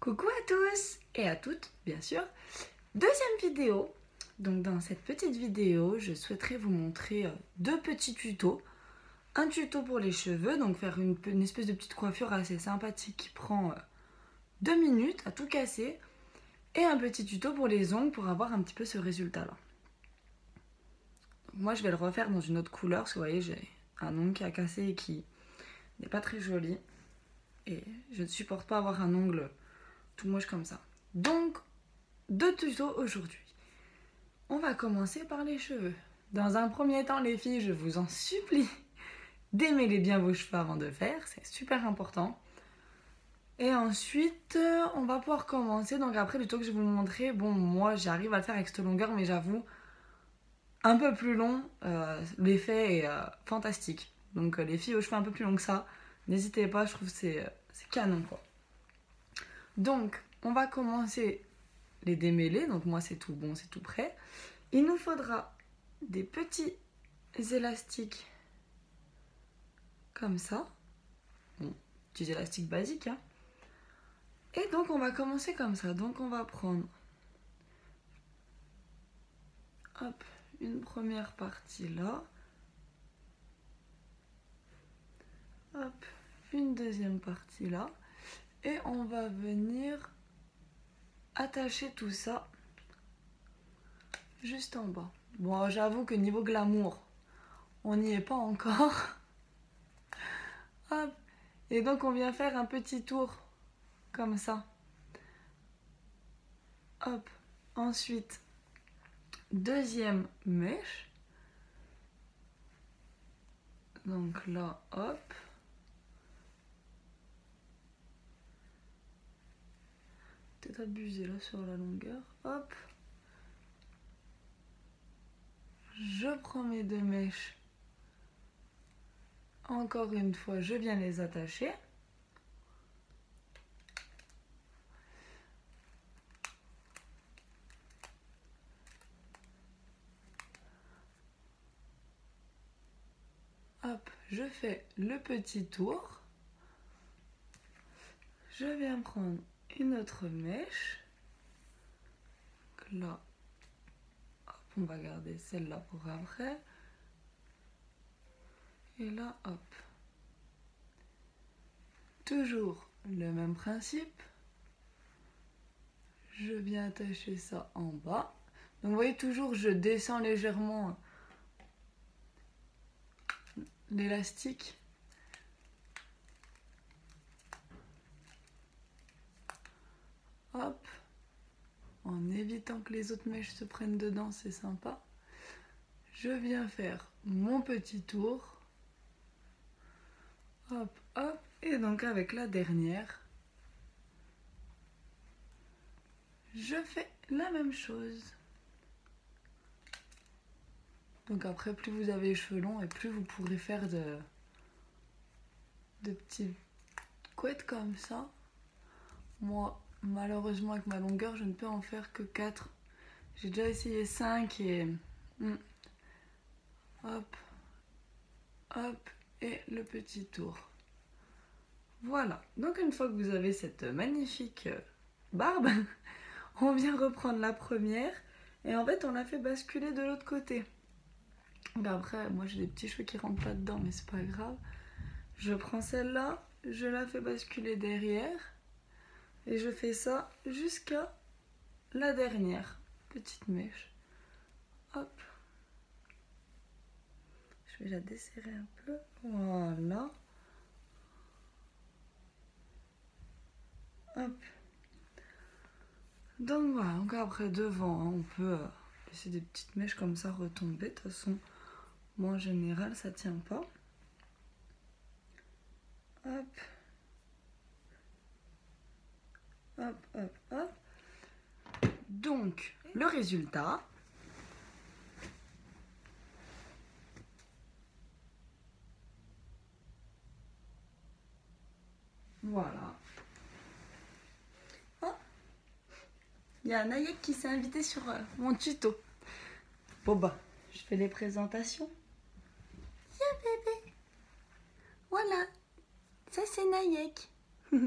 Coucou à tous et à toutes, bien sûr. Deuxième vidéo. Donc dans cette petite vidéo, je souhaiterais vous montrer euh, deux petits tutos. Un tuto pour les cheveux, donc faire une, une espèce de petite coiffure assez sympathique qui prend euh, deux minutes à tout casser. Et un petit tuto pour les ongles pour avoir un petit peu ce résultat-là. Moi, je vais le refaire dans une autre couleur parce que vous voyez, j'ai un ongle qui a cassé et qui n'est pas très joli. Et je ne supporte pas avoir un ongle tout moche comme ça. Donc, deux tutos aujourd'hui. On va commencer par les cheveux. Dans un premier temps, les filles, je vous en supplie démêler bien vos cheveux avant de faire, c'est super important. Et ensuite, euh, on va pouvoir commencer. Donc après, le tuto que je vais vous montrer, bon, moi, j'arrive à le faire avec cette longueur, mais j'avoue, un peu plus long, euh, l'effet est euh, fantastique. Donc les filles aux cheveux un peu plus longs que ça, n'hésitez pas, je trouve que c'est canon, quoi. Donc, on va commencer les démêler. Donc moi, c'est tout bon, c'est tout prêt. Il nous faudra des petits élastiques comme ça. Bon, petits élastiques basiques, hein. Et donc on va commencer comme ça. Donc on va prendre une première partie là. Une deuxième partie là. Et on va venir attacher tout ça juste en bas. Bon, j'avoue que niveau glamour, on n'y est pas encore. Et donc on vient faire un petit tour comme ça. Hop. Ensuite, deuxième mèche. Donc là, hop. Peut-être abusé là sur la longueur. Hop. Je prends mes deux mèches. Encore une fois, je viens les attacher. Hop, je fais le petit tour. Je viens prendre une autre mèche. Là, on va garder celle-là pour après. Et là, hop. Toujours le même principe. Je viens attacher ça en bas. Donc vous voyez toujours, je descends légèrement l'élastique. Hop. En évitant que les autres mèches se prennent dedans, c'est sympa. Je viens faire mon petit tour. Hop, hop. Et donc avec la dernière, je fais la même chose. Donc après, plus vous avez les cheveux longs et plus vous pourrez faire de, de petites couettes comme ça. Moi, malheureusement, avec ma longueur, je ne peux en faire que 4. J'ai déjà essayé 5 et... hmm. Hop, hop, et le petit tour. Voilà, donc une fois que vous avez cette magnifique barbe, on vient reprendre la première et en fait on la fait basculer de l'autre côté. Donc après, moi j'ai des petits cheveux qui rentrent pas dedans, mais c'est pas grave. Je prends celle-là, je la fais basculer derrière et je fais ça jusqu'à la dernière petite mèche. Hop. Je vais la desserrer un peu. Voilà. Hop. Donc voilà, donc après devant, hein, on peut euh, laisser des petites mèches comme ça retomber. De toute façon, moi en général, ça tient pas. Hop. Hop, hop. Donc, le résultat. Voilà. Oh. Il y a un Nayek qui s'est invité sur euh, mon tuto. Bon bah, je fais les présentations. Bébé. Voilà, ça c'est Nayek.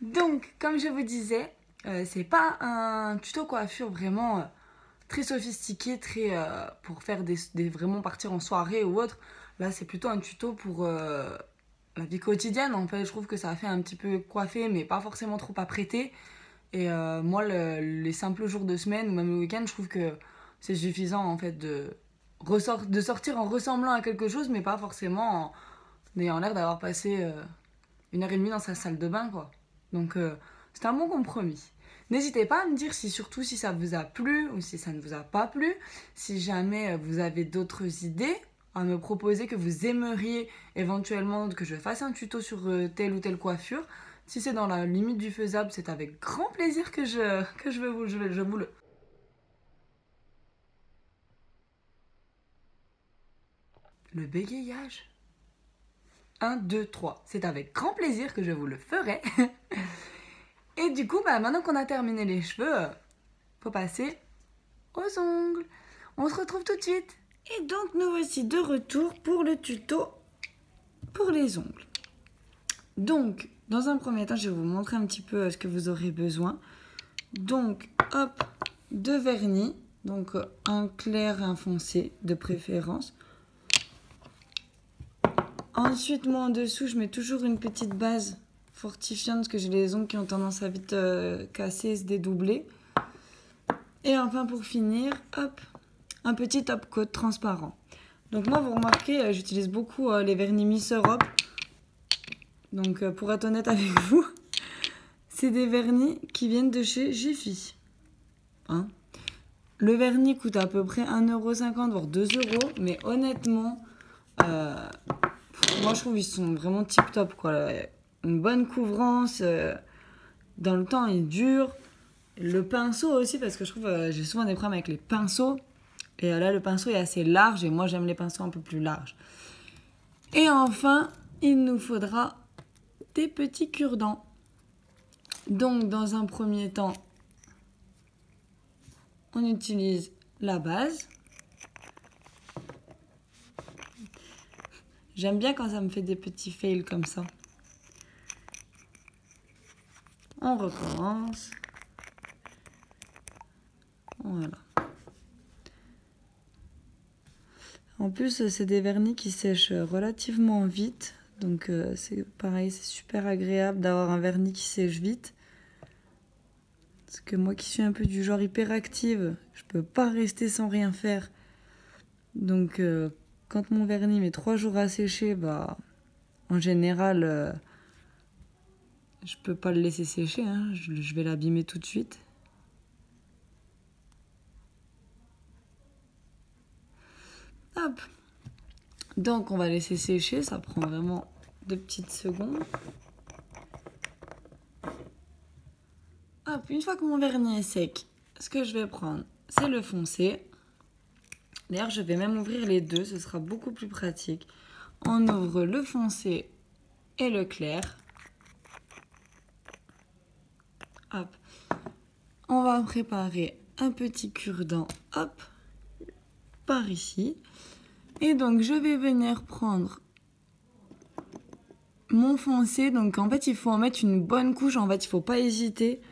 Donc, comme je vous disais, euh, c'est pas un tuto coiffure vraiment euh, très sophistiqué, très euh, pour faire des, vraiment partir en soirée ou autre. Là, c'est plutôt un tuto pour la vie quotidienne. En fait, je trouve que ça fait un petit peu coiffé, mais pas forcément trop apprêté. Et moi, le- les simples jours de semaine ou même le week-end, je trouve que c'est suffisant en fait de, de sortir en ressemblant à quelque chose, mais pas forcément en ayant l'air d'avoir passé euh, une heure et demie dans sa salle de bain, quoi. Donc, euh, c'est un bon compromis. N'hésitez pas à me dire si surtout si ça vous a plu ou si ça ne vous a pas plu. Si jamais euh, vous avez d'autres idées à me proposer que vous aimeriez éventuellement que je fasse un tuto sur telle ou telle coiffure. Si c'est dans la limite du faisable, c'est avec grand plaisir que je, que je, vais vous, je vous le... Le bégayage 1, 2, 3. C'est avec grand plaisir que je vous le ferai. Et du coup, bah, maintenant qu'on a terminé les cheveux, euh, faut passer aux ongles. On se retrouve tout de suite. Et donc, nous voici de retour pour le tuto pour les ongles. Donc, dans un premier temps, je vais vous montrer un petit peu euh, ce que vous aurez besoin. Donc, hop, deux vernis. Donc, euh, un clair, un foncé de préférence. Ensuite, moi en dessous, je mets toujours une petite base fortifiante parce que j'ai les ongles qui ont tendance à vite euh, casser se dédoubler. Et enfin, pour finir, hop, un petit top coat transparent. Donc moi, vous remarquez, euh, j'utilise beaucoup euh, les vernis Miss Europe. Donc euh, pour être honnête avec vous, c'est des vernis qui viennent de chez Jiffy. Hein le vernis coûte à peu près 1,50€ voire 2€, mais honnêtement, moi je trouve ils sont vraiment tip top quoi. Une bonne couvrance, euh, dans le temps il dure. Le pinceau aussi, parce que je trouve euh, j'ai souvent des problèmes avec les pinceaux. Et euh, là le pinceau est assez large et moi j'aime les pinceaux un peu plus larges. Et enfin, il nous faudra des petits cure-dents. Donc dans un premier temps, on utilise la base. J'aime bien quand ça me fait des petits fails comme ça. On recommence. Voilà. En plus, c'est des vernis qui sèchent relativement vite. Donc euh, c'est pareil, c'est super agréable d'avoir un vernis qui sèche vite. Parce que moi qui suis un peu du genre hyperactive, je peux pas rester sans rien faire. Donc euh, quand mon vernis met trois jours à sécher, bah en général euh, je peux pas le laisser sécher, hein. je, vais l'abîmer tout de suite. Hop. Donc on va laisser sécher, ça prend vraiment deux petites secondes. Hop, une fois que mon vernis est sec, ce que je vais prendre, c'est le foncé. D'ailleurs, je vais même ouvrir les deux, ce sera beaucoup plus pratique. On ouvre le foncé et le clair. Hop. On va préparer un petit cure-dent, par ici. Et donc, je vais venir prendre mon foncé. Donc, en fait, il faut en mettre une bonne couche. En fait, il faut pas hésiter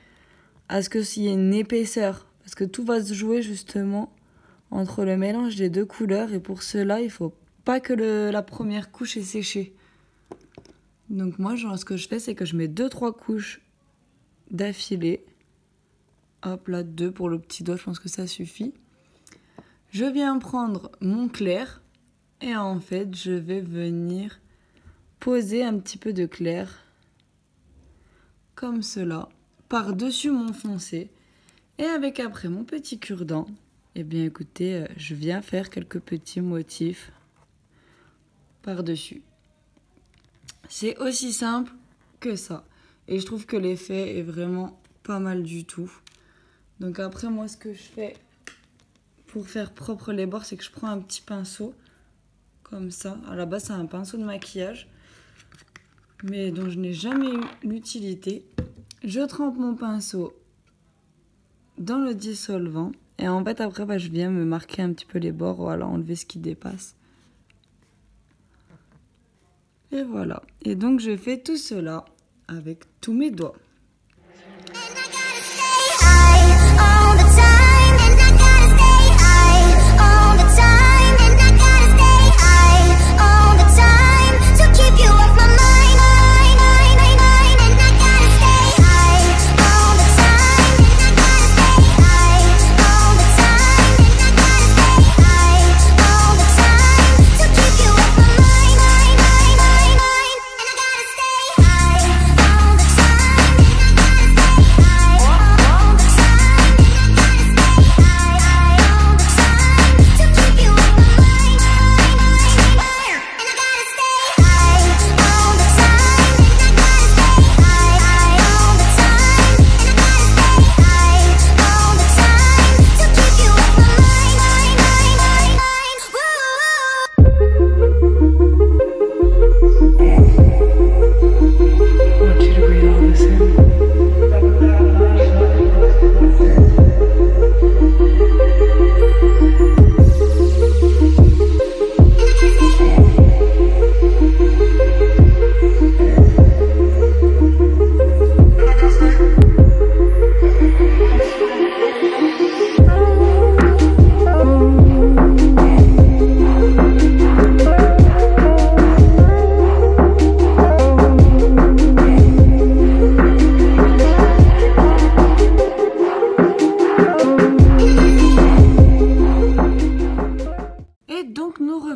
à ce que s'il y ait une épaisseur. Parce que tout va se jouer justement entre le mélange des deux couleurs. Et pour cela, il faut pas que la première couche est séchée. Donc moi, genre, ce que je fais, c'est que je mets deux, trois couches d'affilée. Hop là, deux pour le petit doigt, je pense que ça suffit. Je viens prendre mon clair et en fait, je vais venir poser un petit peu de clair comme cela par-dessus mon foncé et avec après mon petit cure-dent. Eh bien écoutez, euh, je viens faire quelques petits motifs par-dessus. C'est aussi simple que ça. Et je trouve que l'effet est vraiment pas mal du tout. Donc après moi ce que je fais pour faire propre les bords, c'est que je prends un petit pinceau comme ça. À la base c'est un pinceau de maquillage, mais dont je n'ai jamais eu l'utilité. Je trempe mon pinceau dans le dissolvant. Et en fait, après, bah, je viens me marquer un petit peu les bords, voilà, enlever ce qui dépasse. Et voilà. Et donc, je fais tout cela avec tous mes doigts.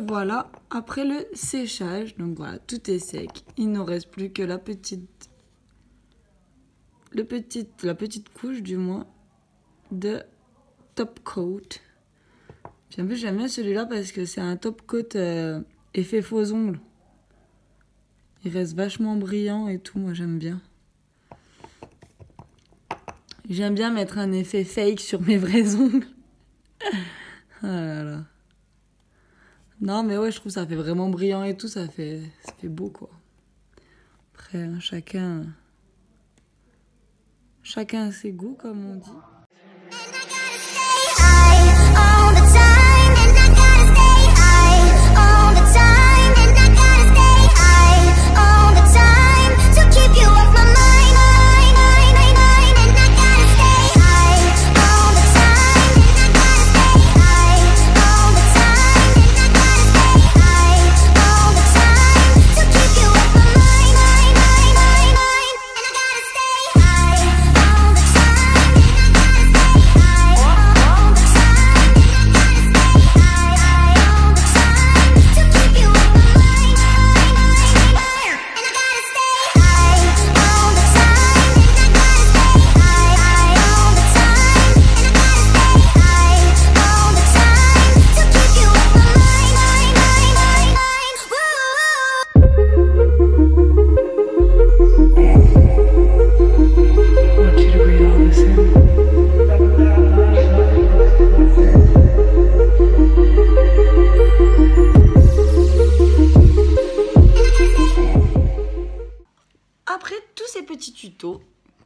Revoilà après le séchage. Donc voilà, tout est sec. Il ne reste plus que la petite, le petite, la petite couche du moins de top coat. J'aime bien celui-là parce que c'est un top coat euh, effet faux ongles. Il reste vachement brillant et tout, moi j'aime bien. J'aime bien mettre un effet fake sur mes vrais ongles. ah là là. Non, mais ouais, je trouve ça fait vraiment brillant et tout, ça fait, ça fait beau quoi. Après, hein, chacun. Chacun a ses goûts, comme on dit.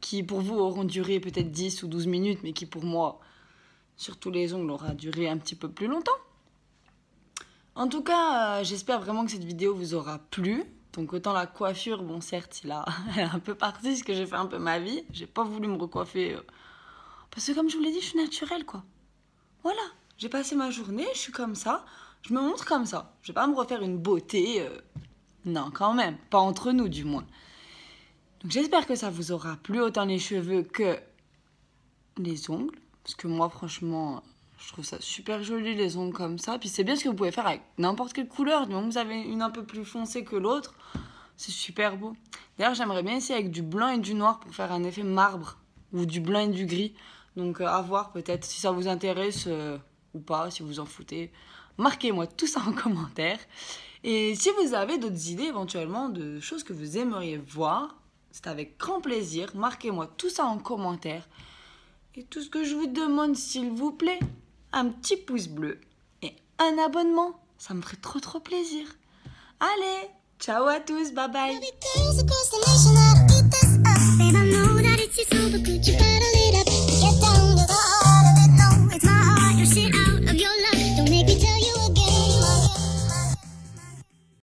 Qui pour vous auront duré peut-être 10 ou 12 minutes, mais qui pour moi, sur tous les ongles, aura duré un petit peu plus longtemps. En tout cas, euh, j'espère vraiment que cette vidéo vous aura plu. Donc autant la coiffure, bon certes, il a un peu parti parce que j'ai fait un peu ma vie. J'ai pas voulu me recoiffer euh, parce que comme je vous l'ai dit, je suis naturelle quoi. Voilà, j'ai passé ma journée, je suis comme ça, je me montre comme ça. Je vais pas me refaire une beauté. euh, Non, quand même, pas entre nous du moins. Donc j'espère que ça vous aura plu autant les cheveux que les ongles. Parce que moi franchement, je trouve ça super joli les ongles comme ça. Puis c'est bien ce que vous pouvez faire avec n'importe quelle couleur. Que vous avez une un peu plus foncée que l'autre, c'est super beau. D'ailleurs j'aimerais bien essayer avec du blanc et du noir pour faire un effet marbre. Ou du blanc et du gris. Donc euh, à voir peut-être si ça vous intéresse euh, ou pas, si vous en foutez. Marquez-moi tout ça en commentaire. Et si vous avez d'autres idées éventuellement de choses que vous aimeriez voir, c'est avec grand plaisir. Marquez-moi tout ça en commentaire. Et tout ce que je vous demande, s'il vous plaît, un petit pouce bleu et un abonnement. Ça me ferait trop trop plaisir. Allez, ciao à tous, bye bye.